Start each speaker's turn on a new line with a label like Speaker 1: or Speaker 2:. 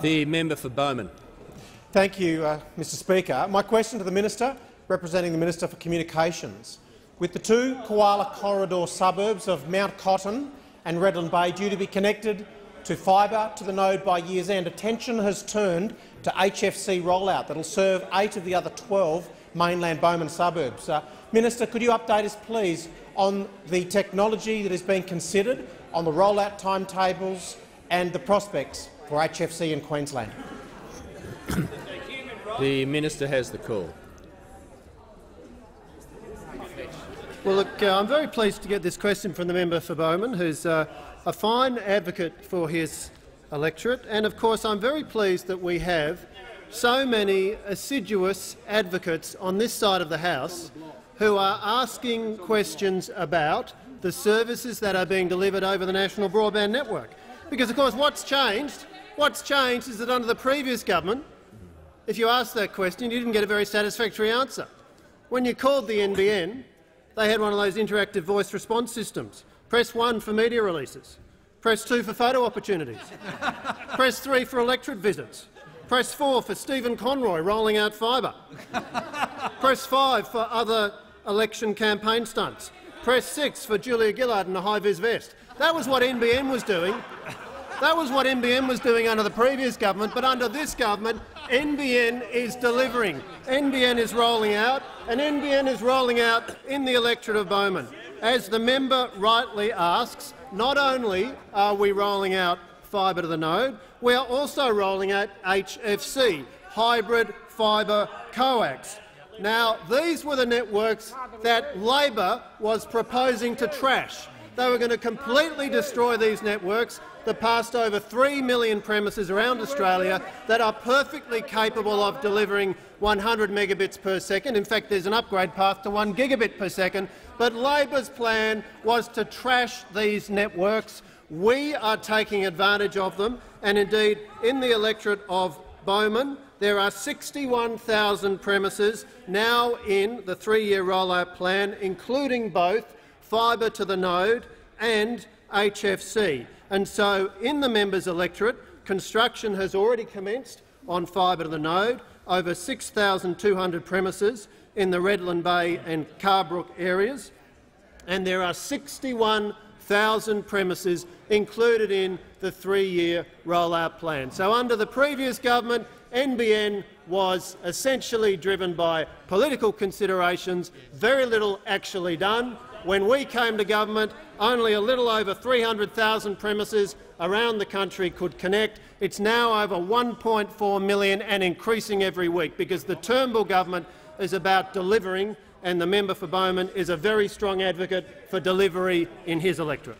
Speaker 1: The member for Bowman.
Speaker 2: Thank you, uh, Mr Speaker. My question to the minister, representing the Minister for Communications. With the two Koala Corridor suburbs of Mount Cotton and Redland Bay due to be connected to fibre to the node by year's end, attention has turned to HFC rollout that will serve eight of the other 12 mainland Bowman suburbs. Uh, Minister, could you update us, please, on the technology that is being considered, on the rollout timetables and the prospects for HFC in Queensland?
Speaker 1: the minister has the call.
Speaker 3: Well, look, uh, I'm very pleased to get this question from the member for Bowman, who's uh, a fine advocate for his electorate. And of course, I'm very pleased that we have so many assiduous advocates on this side of the House who are asking questions about the services that are being delivered over the national broadband network. Because, of course, what's changed? What's changed is that under the previous government, if you asked that question, you didn't get a very satisfactory answer. When you called the NBN, they had one of those interactive voice response systems. Press 1 for media releases. Press 2 for photo opportunities. Press 3 for electorate visits. Press 4 for Stephen Conroy rolling out fibre. Press 5 for other election campaign stunts. Press 6 for Julia Gillard in a high-vis vest. That was what NBN was doing. That was what NBN was doing under the previous government, but under this government, NBN is delivering. NBN is rolling out, and NBN is rolling out in the electorate of Bowman. As the member rightly asks, not only are we rolling out fibre to the node, we are also rolling out HFC, hybrid fibre coax. Now, these were the networks that Labor was proposing to trash. They were going to completely destroy these networks that passed over 3 million premises around Australia that are perfectly capable of delivering 100 megabits per second. In fact, there's an upgrade path to 1 gigabit per second. But Labor's plan was to trash these networks. We are taking advantage of them, and indeed, in the electorate of Bowman, there are 61,000 premises now in the three-year rollout plan, including both fibre to the node and HFC. And so, in the members' electorate, construction has already commenced on fibre to the node, over 6,200 premises in the Redland Bay and Carbrook areas, and there are 61,000 premises included in the three-year rollout plan. So under the previous government, NBN was essentially driven by political considerations, very little actually done. When we came to government, only a little over 300,000 premises around the country could connect. It's now over 1.4 million and increasing every week because the Turnbull government is about delivering and the member for Bowman is a very strong advocate for delivery in his electorate.